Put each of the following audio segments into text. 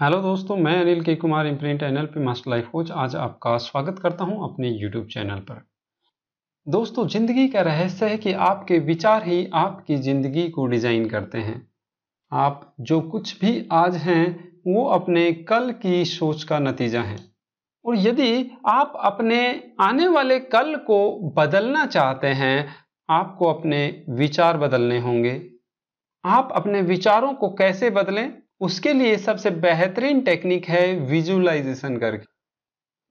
Hello दोस्तों, मैं अनिल के कुमार, इम्प्रिंट एनएल पे मास्टर लाइफ कोच। आज आपका स्वागत करता हूँ अपने यूट्यूब चैनल पर। दोस्तों, ज़िंदगी का रहस्य है कि आपके विचार ही आपकी ज़िंदगी को डिज़ाइन करते हैं। आप जो कुछ भी आज हैं, वो अपने कल की सोच का नतीजा है। और यदि आप अपने आने वाले कल को बदलना चाहते हैं, आपको अपने विचार बदलने होंगे। आप अपने विचारों को कैसे बदलें? उसके लिए सबसे बेहतरीन टेक्निक है विजुअलाइजेशन करके।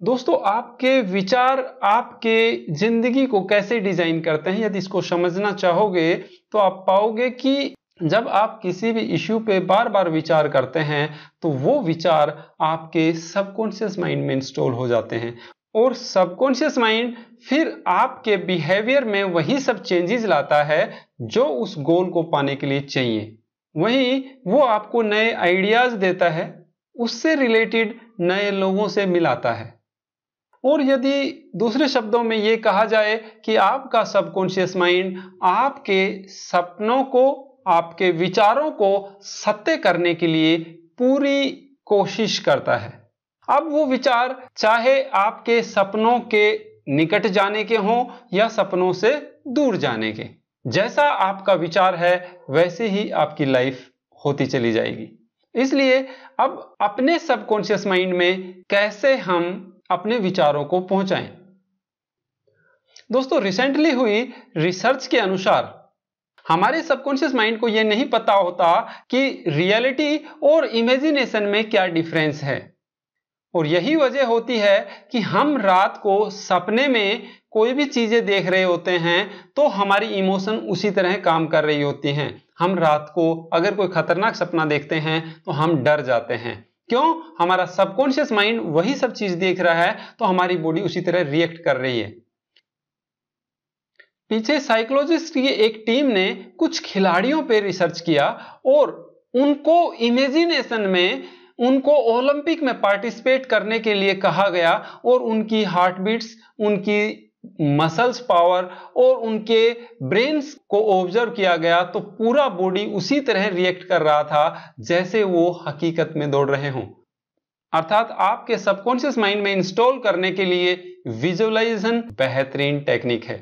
दोस्तों, आपके विचार, आपके ज़िंदगी को कैसे डिज़ाइन करते हैं, यदि इसको समझना चाहोगे तो आप पाओगे कि जब आप किसी भी इश्यू पे बार बार विचार करते हैं तो वो विचार आपके सबकॉन्शियस माइंड में इंस्टॉल हो जाते हैं। और सबकॉन्शियस माइंड फिर आपके बिहेवियर में वही सब चेंजेस लाता है जो उस गोल को पाने के लिए चाहिए। वहीं वो आपको नए आइडियाज़ देता है, उससे रिलेटेड नए लोगों से मिलाता है। और यदि दूसरे शब्दों में ये कहा जाए कि आपका सबकॉन्शियस माइंड आपके सपनों को, आपके विचारों को सत्य करने के लिए पूरी कोशिश करता है। अब वो विचार चाहे आपके सपनों के निकट जाने के हों या सपनों से दूर जाने के। जैसा आपका विचार है, वैसे ही आपकी लाइफ होती चली जाएगी। इसलिए अब अपने सबकॉन्शियस माइंड में कैसे हम अपने विचारों को पहुंचाएँ? दोस्तों रिसेंटली हुई रिसर्च के अनुसार हमारे सबकॉन्शियस माइंड को यह नहीं पता होता कि रियलिटी और इमेजिनेशन में क्या डिफरेंस है। और यही वजह होती है कि हम रात को सपने में कोई भी चीज़ें देख रहे होते हैं तो हमारी इमोशन उसी तरह काम कर रही होती हैं। हम रात को अगर कोई खतरनाक सपना देखते हैं तो हम डर जाते हैं। क्यों? हमारा सबकॉन्शियस माइंड वही सब चीज़ देख रहा है तो हमारी बॉडी उसी तरह रिएक्ट कर रही है। पीछे साइकोलॉजिस्ट की एक टीम ने कुछ खिलाड़ियों पर रिसर्च किया और उनको इमेजिनेशन में उनको ओलंपिक में पार्टिसिपेट करने के लिए कहा गया और उनकी हार्ट बीट्स उनकी मसल्स पावर और उनके ब्रेन्स को ऑब्ज़र्व किया गया तो पूरा बॉडी उसी तरह रिएक्ट कर रहा था जैसे वो हकीकत में दौड़ रहे हों। अर्थात आपके सबकॉन्शियस माइंड में इंस्टॉल करने के लिए विजुअलाइजेशन बेहतरीन टेक्निक है।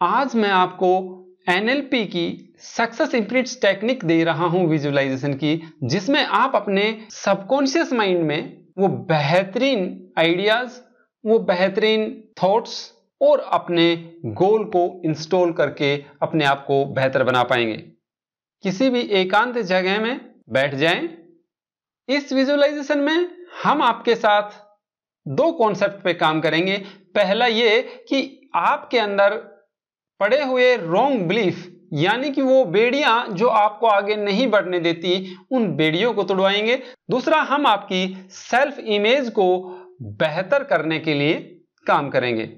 आज मैं आपको एनएलपी की सक्सेस इंप्रिंट्स टेक्निक दे रहा हूँ विजुअलाइजेशन की, जिसमें आप अपने सबकॉन्शियस माइंड में वो बेहतरीन आइडियाज़ वो बेहतरीन थॉट्स और अपने गोल को इंस्टॉल करके अपने आप को बेहतर बना पाएँगे। किसी भी एकांत जगह में बैठ जाएँ। इस विजुअलाइजेशन में हम आपके साथ दो कॉन्सेप्ट पे काम करेंगे। पहला ये कि आपके अंदर पड़े हुए रोंग बिलीफ यानी कि वो बेड़ियाँ जो आपको आगे नहीं बढ़ने देती, उन बेड़ियों को तोड़वाएँगे। दूसरा, हम आपकी सेल्फ इमेज को बेहतर करने के लिए काम करेंगे।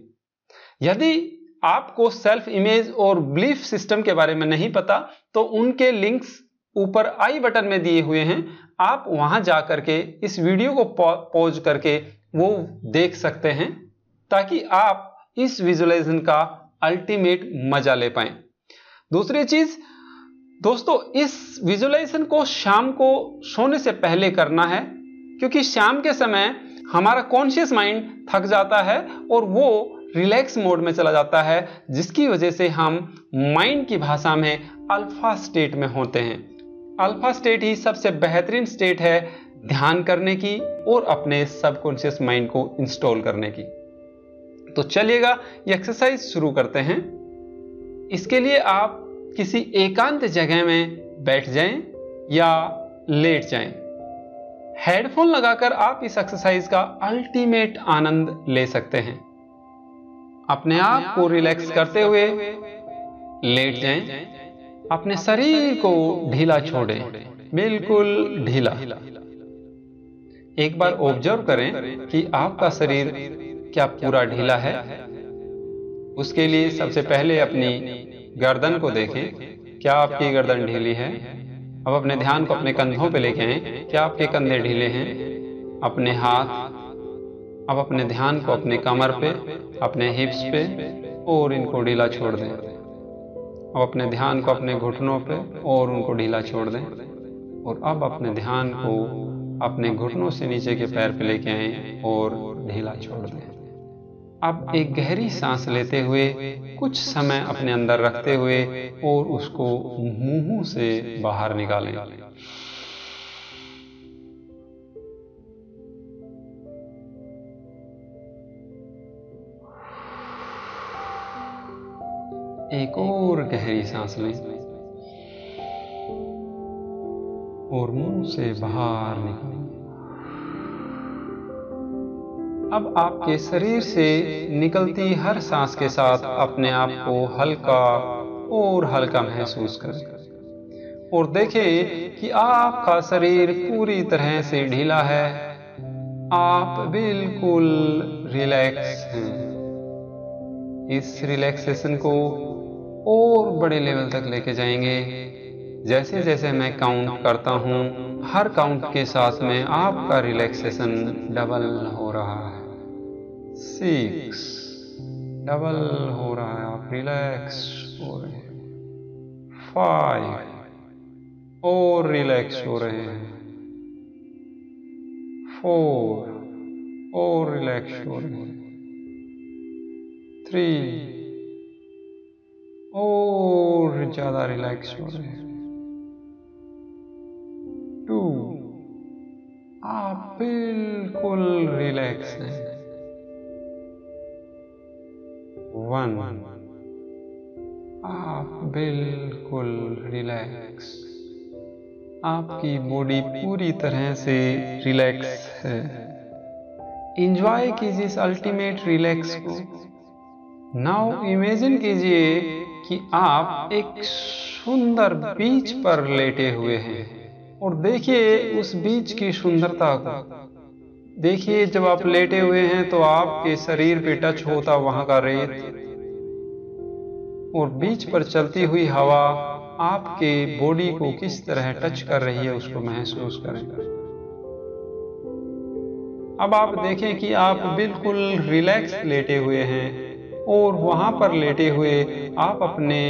यदि आपको सेल्फ इमेज और बिलीफ सिस्टम के बारे में नहीं पता तो उनके लिंक्स ऊपर आई बटन में दिए हुए हैं। आप वहाँ जाकर के इस वीडियो को पॉज करके वो देख सकते हैं, ताकि आप इस विजुअलाइजेशन का अल्टीमेट मज़ा ले पाए। दूसरी चीज़, दोस्तों, इस विजुअलाइजेशन को शाम को सोने से पहले करना है, क्योंकि शाम के समय हमारा कॉन्शियस माइंड थक जाता है और वो रिलैक्स मोड में चला जाता है, जिसकी वजह से हम माइंड की भाषा में अल्फ़ा स्टेट में होते हैं। अल्फ़ा स्टेट ही सबसे बेहतरीन स्टेट है ध्यान करने की और अपने सबकॉन्शियस माइंड को इंस्टॉल करने की। तो चलिएगा ये एक्सरसाइज शुरू करते हैं। इसके लिए आप किसी एकांत जगह में बैठ जाएँ या लेट जाएँ। हेडफोन लगाकर आप इस एक्सरसाइज का अल्टीमेट आनंद ले सकते हैं। अपने आप को रिलैक्स करते हुए लेट जाएँ। अपने शरीर को ढीला छोड़ें। बिल्कुल ढीला। एक बार ऑब्ज़र्व करें कि आपका शरीर क्या पूरा ढीला है? उसके लिए सबसे पहले अपनी गर्दन को देखें। क्या आपकी गर्दन ढीली है? अब अपने ध्यान को अपने कंधों पे लेके आए। क्या आपके कंधे ढीले हैं? अपने हाथ। अब अपने ध्यान को अपने कमर पे, अपने हिप्स पे और इनको ढीला छोड़ दें। अब अपने ध्यान को अपने घुटनों पे और उनको ढीला छोड़ दें। और अब अपने ध्यान को अपने घुटनों से नीचे के पैर पे लेके आए और ढीला छोड़ दें। अब एक गहरी सांस लेते हुए कुछ समय अपने अंदर रखते हुए और उसको मुँह से बाहर निकालें। एक और गहरी सांस लें और मुँह से बाहर निकालें। अब आपके शरीर से निकलती हर सांस के साथ अपने आप को हल्का और हल्का महसूस करें। और देखें कि आपका शरीर पूरी तरह से ढीला है। आप बिल्कुल रिलैक्स हैं। इस रिलैक्सेशन को और बड़े लेवल तक लेके जाएँगे। जैसे जैसे मैं काउंट करता हूँ, हर काउंट के साथ में आपका रिलैक्सेशन डबल हो रहा है। सिक्स डबल हो रहा है, आप रिलैक्स हो रहे हैं। फाइव और रिलैक्स हो रहे हैं। फोर और रिलैक्स हो रहे हैं। थ्री और ज़्यादा रिलैक्स हो रहे हैं। टू आप बिल्कुल रिलैक्स हैं। वन। आप बिल्कुल रिलैक्स। आपकी बॉडी पूरी तरह से रिलैक्स है। इंजॉय कीजिए इस अल्टीमेट रिलैक्स को। नाउ इमेजिन कीजिए कि आप एक सुंदर बीच पर लेटे हुए हैं। और देखिए उस बीच की सुंदरता को। देखिए जब आप लेटे हुए हैं तो आपके शरीर पे टच होता वहाँ का रेत। और बीच पर चलती हुई हवा आपके बॉडी को किस तरह टच कर रही है उसको महसूस करें। अब आप देखें कि आप बिल्कुल रिलैक्स लेटे हुए हैं और वहाँ पर लेटे हुए आप अपने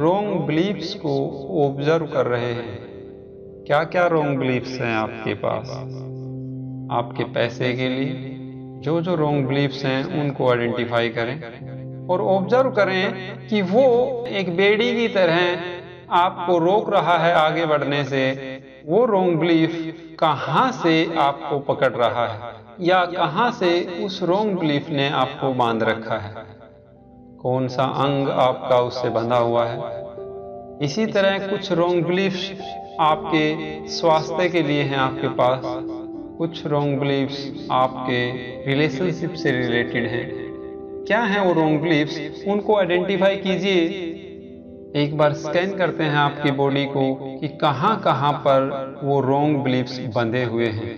रोंग बिलीफ्स को ऑब्ज़र्व कर रहे हैं। क्या क्या रोंग बिलीफ्स हैं आपके पास? आपके पैसे के लिए। जो जो रोंग बिलीफ्स हैं उनको आइडेंटिफाई करें। और ऑब्ज़र्व करें कि वो एक बेड़ी की तरह आपको रोक रहा है आगे बढ़ने से। वो रोंग बिलीफ कहाँ से आपको पकड़ रहा है? या कहाँ से उस रोंग बिलीफ ने आपको बाँध रखा है? कौन सा अंग आपका उससे बंधा हुआ है? इसी तरह कुछ रोंग बिलीफ आपके स्वास्थ्य के लिए हैं आपके पास। कुछ रोंग बिलीफ्स आपके रिलेशनशिप से रिलेटेड हैं। क्या है वो रोंग बिलीफ्स उनको आइडेंटिफाई कीजिए। एक बार स्कैन करते हैं आपकी बॉडी को कि कहाँ कहाँ पर वो रोंग बिलीफ्स बंधे हुए हैं।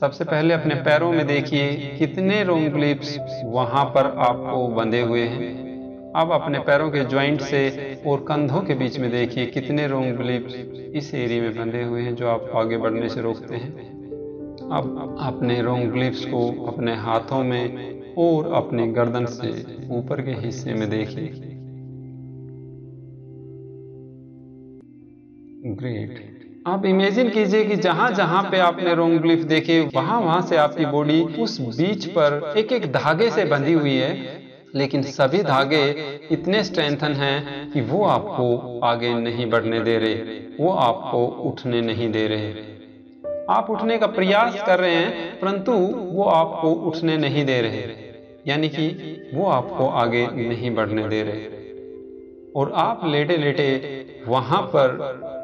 सबसे पहले अपने पैरों में देखिए कितने रोंग बिलीफ्स वहाँ पर आपको बंधे हुए हैं। अब अपने पैरों के ज्वाइंट से और कंधों के बीच में देखिए कितने रोंग बिलीफ्स इस एरिया में बंधे हुए हैं जो आपको आगे बढ़ने से रोकते हैं। अब अपने रोंग बिलीफ्स को अपने हाथों में और अपने गर्दन से ऊपर के हिस्से में देखिए। ग्रेट आप इमेजिन कीजिए कि जहाँ जहाँ पे आपने रोंग बिलीफ देखे, वहाँ वहाँ से आपकी बॉडी उस बीच पर एक एक धागे से बंधी हुई है, लेकिन सभी धागे इतने स्ट्रेंथन हैं कि वो आपको आगे नहीं बढ़ने दे रहे, वो आपको उठने नहीं दे रहे। आप उठने का प्रयास कर रहे हैं, परंतु वो आपको उठने नहीं दे रहे। यानी कि वो आपको आगे नहीं बढ़ने दे रहे। और आप लेटे लेटे वहाँ पर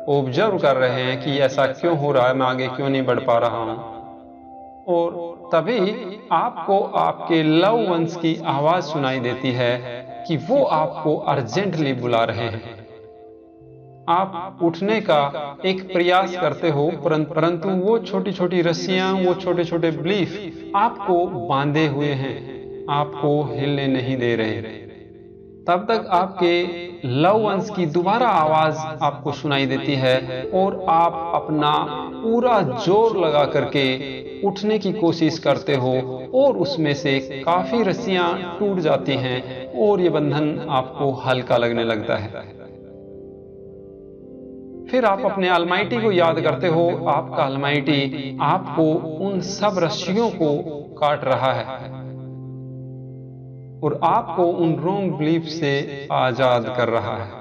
ऑब्ज़र्व कर रहे हैं कि ऐसा क्यों हो रहा है, मैं आगे क्यों नहीं बढ़ पा रहा हूँ। और तभी आपको आपके लव वंश की आवाज़ सुनाई देती है कि वो आपको अर्जेंटली बुला रहे हैं। आप उठने का एक प्रयास करते हो परंतु वो छोटी छोटी रस्सियाँ, वो छोटे छोटे बिलीफ आपको बांधे हुए हैं, आपको हिलने नहीं दे रहे। तब तक आपके लव वंश की दोबारा आवाज़ आपको सुनाई देती है और आप अपना पूरा ज़ोर लगा करके उठने की कोशिश करते हो और उसमें से काफ़ी रस्सियाँ टूट जाती हैं और ये बंधन आपको हल्का लगने लगता है। फिर आप अपने अलमाइटी को याद करते हो, आपका अलमाइटी आपको उन सब रस्सियों को काट रहा है। और आपको उन रोंग बिलीफ से आज़ाद कर रहा है।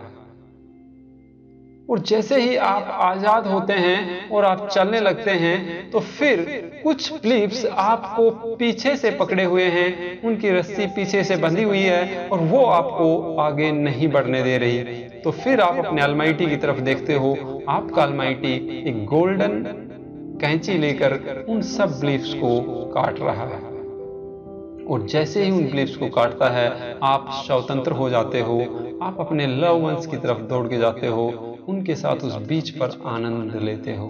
और जैसे ही आप आज़ाद होते हैं और आप चलने लगते हैं तो फिर कुछ बिलीफ्स आपको पीछे से पकड़े हुए हैं, उनकी रस्सी पीछे से बंधी हुई है और वो आपको आगे नहीं बढ़ने दे रही। तो फिर आप अपने अलमाइटी की तरफ़ देखते हो, आपका अलमाइटी एक गोल्डन कैंची लेकर उन सब ब्लीफ्स को काट रहा है। और जैसे ही उन बिलीफ्स को काटता है, आप स्वतंत्र हो जाते हो, आप अपने लव वंस की तरफ़ दौड़ के जाते हो, उनके साथ उस बीच पर आनंद लेते हो।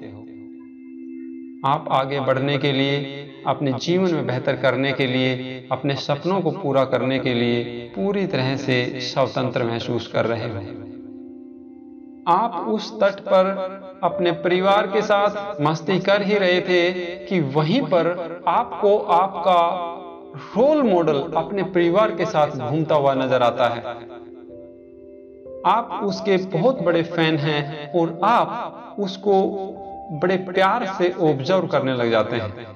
आप आगे बढ़ने के लिए, अपने जीवन में बेहतर करने के लिए, अपने सपनों को पूरा करने के लिए पूरी तरह से स्वतंत्र महसूस कर रहे हो। आप उस तट पर अपने परिवार के साथ मस्ती कर ही रहे थे कि वहीं पर आपको आपका रोल मॉडल अपने परिवार के साथ घूमता हुआ नज़र आता है। आप उसके बहुत बड़े फ़ैन हैं और आप उसको बड़े प्यार से ऑब्ज़र्व करने लग जाते हैं।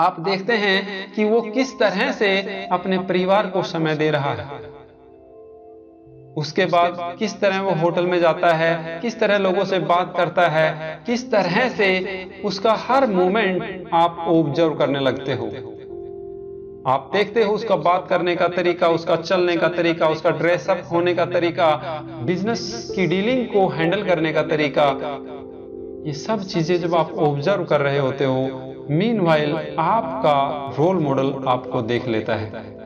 आप देखते हैं कि वो किस तरह से अपने परिवार को समय दे रहा है। उसके बाद किस तरह वो होटल में जाता है, किस तरह लोगों से बात करता है, किस तरह से उसका हर मोमेंट आप ऑब्ज़र्व करने लगते हो। आप देखते हो उसका बात करने का तरीका, उसका चलने का तरीका, उसका ड्रेसअप होने का तरीका बिज़नेस की डीलिंग को हैंडल करने का तरीका। ये सब चीज़ें जब आप ऑब्ज़र्व कर रहे होते हो मीन आपका रोल मॉडल आपको देख लेता है।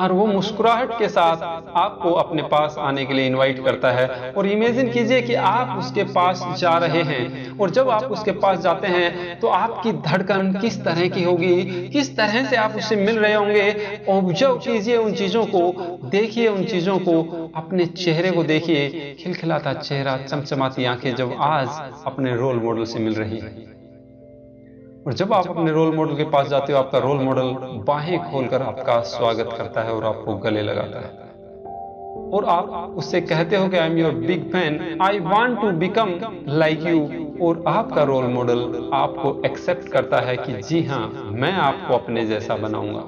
और वो मुस्कुराहट के साथ आपको अपने पास आने के लिए इनवाइट करता है। और इमेजिन कीजिए कि आप उसके पास जा रहे हैं। और जब आप उसके पास जाते हैं तो आपकी धड़कन किस तरह की होगी? किस तरह से आप उससे मिल रहे होंगे? ऑब्ज़र्व कीजिए उन चीज़ों को। देखिए उन चीज़ों को। अपने चेहरे को देखिए। खिलखिलाता चेहरा, चमचमाती आँखें जब आज अपने रोल मॉडल से मिल रही है। और जब आप अपने रोल मॉडल के पास जाते हो, आपका रोल मॉडल बाहें खोलकर आपका स्वागत करता है और आपको गले लगाता है। और आप उससे कहते हो कि I am your big fan I want to become like you और आपका रोल मॉडल आपको एक्सेप्ट करता है कि, जी हाँ मैं आपको अपने जैसा बनाऊँगा।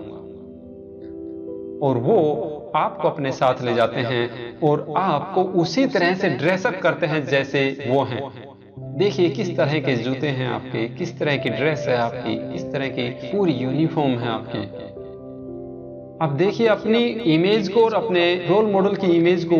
और वो आपको अपने साथ ले जाते हैं और आपको उसी तरह से ड्रेसअप करते हैं जैसे वो हैं। देखिए किस तरह के जूते हैं आपके, किस तरह की ड्रेस है आपकी, किस तरह की पूरी यूनिफॉर्म है आपकी। अब देखिए अपनी इमेज को और अपने रोल मॉडल की इमेज को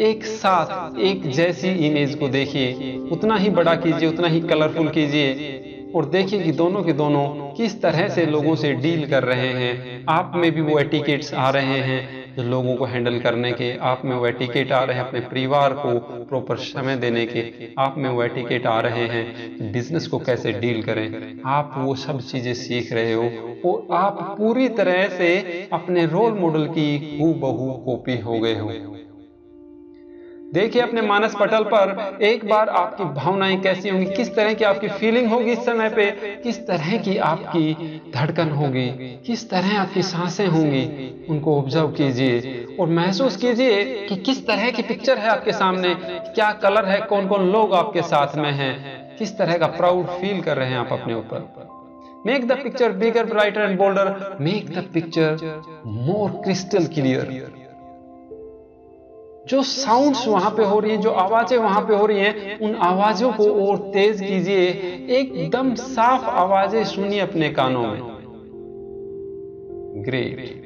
एक साथ, एक जैसी इमेज को देखिए। उतना ही बड़ा कीजिए, उतना ही कलरफुल कीजिए। और देखिए कि दोनों के दोनों किस तरह से लोगों से डील कर रहे हैं। आप में भी वो एटिकेट्स आ रहे हैं जो लोगों को हैंडल करने के। आप में वो एटिकेट आ रहे हैं अपने परिवार को प्रॉपर समय देने के। आप में वो एटिकेट आ रहे हैं बिज़नेस को कैसे डील करें। आप वो सब चीज़ें सीख रहे हो और आप पूरी तरह से अपने रोल मॉडल की हु बहू कॉपी हो गए हो। देखिए अपने मानस पटल पर एक बार आपकी भावनाएँ कैसी होंगी, किस तरह की आपकी फीलिंग होगी इस समय पे, किस तरह की आपकी धड़कन होगी, किस तरह आपकी साँसें होंगी, उनको ऑब्ज़र्व कीजिए और महसूस कीजिए कि किस तरह की पिक्चर है आपके सामने, क्या कलर है कौन कौन लोग आपके साथ में हैं, किस तरह का प्राउड फील कर रहे हैं आप अपने ऊपर। Make the picture bigger brighter and bolder make the picture more crystal clear जो साउंड्स वहाँ पे हो रही हैं जो आवाज़ें वहाँ पे हो रही हैं उन आवाजों को और तेज कीजिए। एकदम साफ़ आवाज़ें सुनिए अपने कानों में। ग्रेट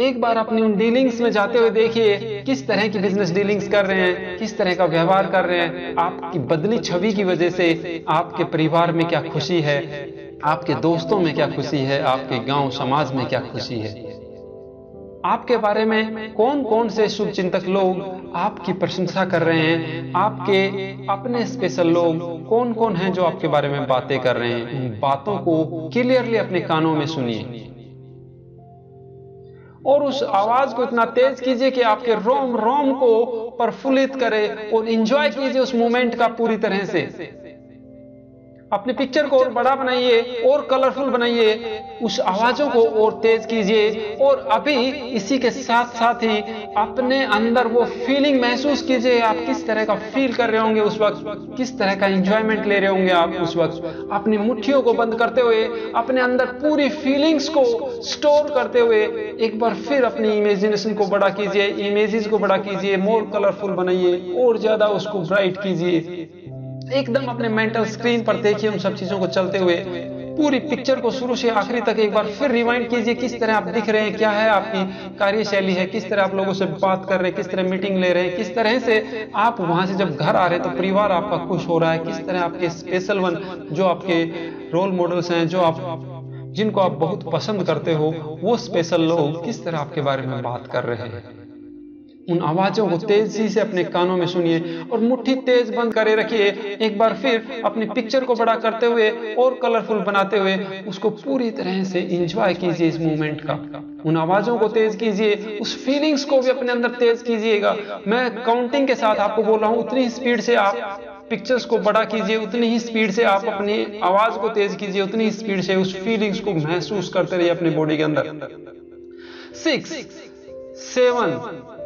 एक बार अपनी उन डीलिंग्स में जाते हुए देखिए किस तरह की बिज़नेस डीलिंग्स कर रहे हैं किस तरह का व्यवहार कर रहे हैं आपकी बदली छवि की वजह से आपके परिवार में क्या खुशी है आपके दोस्तों में क्या खुशी है आपके गाँव समाज में क्या खुशी है। आपके बारे में कौन कौन से शुभ चिंतक लोग आपकी प्रशंसा कर रहे हैं? आपके अपने स्पेशल लोग कौन कौन हैं जो आपके बारे में बातें कर रहे हैं? उन बातों को क्लियरली अपने कानों में सुनिए। और उस आवाज़ को इतना तेज कीजिए कि आपके रोम रोम को प्रफुल्लित करे और इंजॉय कीजिए उस मोमेंट का पूरी तरह से। अपने पिक्चर को और बड़ा बनाइए और कलरफुल बनाइए। उस आवाजों को और तेज कीजिए। और अभी इसी के साथ साथ ही अपने अंदर वो फीलिंग महसूस कीजिए। आप किस तरह का फील कर रहे होंगे उस वक्त? किस तरह का एंजॉयमेंट ले रहे होंगे आप उस वक्त? अपनी मुट्ठियों को बंद करते हुए, अपने अंदर पूरी फीलिंग्स को स्टोर करते हुए एक बार फिर अपनी इमेजिनेशन को बड़ा कीजिए इमेजेस को बड़ा कीजिए मोर कलरफुल बनाइए और ज़्यादा उसको ब्राइट कीजिए। एकदम अपने मेंटल स्क्रीन पर देखिए उन सब चीज़ों को चलते हुए, पूरी पिक्चर को शुरू से आखिरी तक एक बार फिर रिवाइंड कीजिए, किस तरह आप दिख रहे हैं, क्या है आपकी कार्यशैली है, किस तरह आप लोगों से बात कर रहे हैं, किस तरह मीटिंग ले रहे हैं, किस तरह से आप वहाँ से जब घर आ रहे हैं तो परिवार आपका खुश हो रहा है, किस तरह आपके स्पेशल वन जो आपके रोल मॉडल्स हैं, जो आप, जिनको आप बहुत पसंद करते हो, वो स्पेशल लोग किस तरह आपके बारे में बात कर रहे हैं? उन आवाजों को तेज़ी से अपने कानों में सुनिए और मुट्ठी तेज बंद करे रखिए। एक बार फिर अपनी पिक्चर को बड़ा करते हुए और कलरफुल बनाते हुए उसको पूरी तरह से इंजॉय कीजिए इस मूवमेंट का। उन आवाजों को तेज कीजिए, उस फीलिंग्स को भी अपने अंदर तेज कीजिएगा। मैं काउंटिंग के साथ आपको बोल रहा हूँ, उतनी स्पीड से आप पिक्चर्स को बड़ा कीजिए, उतनी ही स्पीड से आप अपनी आवाज़ को तेज कीजिए, उतनी ही स्पीड से उस फीलिंग्स को महसूस करते रहिए अपने बॉडी के अंदर। सिक्स सेवन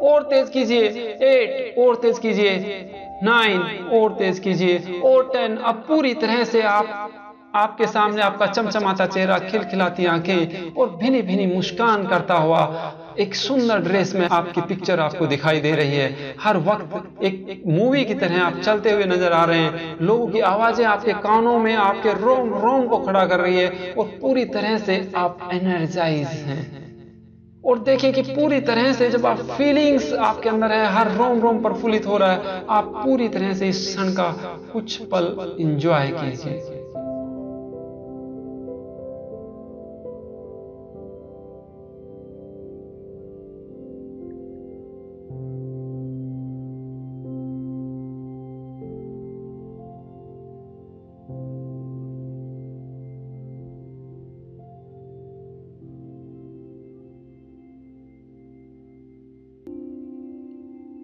और तेज कीजिए एट और तेज कीजिए नाइन और तेज कीजिए और टेन। अब पूरी तरह से आप आपके सामने आपका चमचमाता चेहरा खिलखिलाती आँखें और भिनी भिनी मुस्कान करता हुआ एक सुंदर ड्रेस में आपकी पिक्चर आपको दिखाई दे रही है। हर वक्त एक, मूवी की तरह आप चलते हुए नज़र आ रहे हैं। लोगों की आवाज़ें आपके कानों में आपके रोम रोम को खड़ा कर रही है और पूरी तरह से आप एनर्जाइज हैं। और देखिए कि पूरी तरह से जब आप फीलिंग्स आपके अंदर है, हर रोम रोम प्रफुल्लित हो रहा है, आप पूरी तरह से इस क्षण का कुछ पल इंजॉय कीजिए।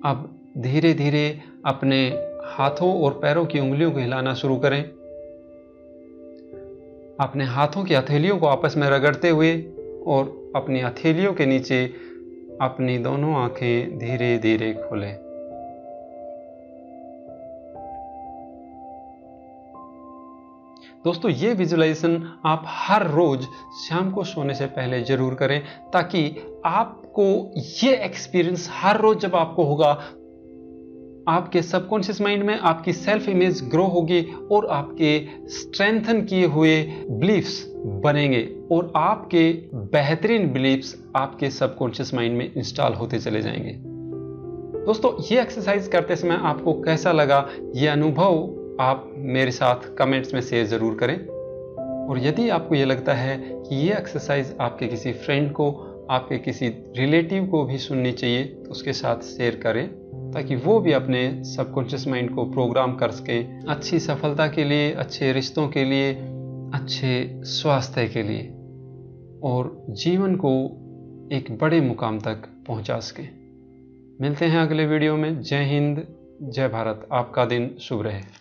अब धीरे धीरे अपने हाथों और पैरों की उंगलियों को हिलाना शुरू करें। अपने हाथों की हथेलियों को आपस में रगड़ते हुए और अपनी हथेलियों के नीचे अपनी दोनों आँखें धीरे धीरे खोलें। दोस्तों, ये विजुलाइजेशन आप हर रोज शाम को सोने से पहले ज़रूर करें ताकि आपको ये एक्सपीरियंस हर रोज जब आपको होगा, आपके सबकॉन्शियस माइंड में आपकी सेल्फ इमेज ग्रो होगी और आपके स्ट्रेंथन किए हुए बिलीफ्स बनेंगे और आपके बेहतरीन बिलीफ्स आपके सबकॉन्शियस माइंड में इंस्टॉल होते चले जाएँगे। दोस्तों, ये एक्सरसाइज करते समय आपको कैसा लगा, ये अनुभव आप मेरे साथ कमेंट्स में शेयर ज़रूर करें। और यदि आपको ये लगता है कि ये एक्सरसाइज आपके किसी फ्रेंड को आपके किसी रिलेटिव को भी सुननी चाहिए तो उसके साथ शेयर करें, ताकि वो भी अपने सबकॉन्शियस माइंड को प्रोग्राम कर सकें अच्छी सफलता के लिए, अच्छे रिश्तों के लिए, अच्छे स्वास्थ्य के लिए, और जीवन को एक बड़े मुकाम तक पहुँचा सकें। मिलते हैं अगले वीडियो में। जय हिंद, जय भारत। आपका दिन शुभ रहे।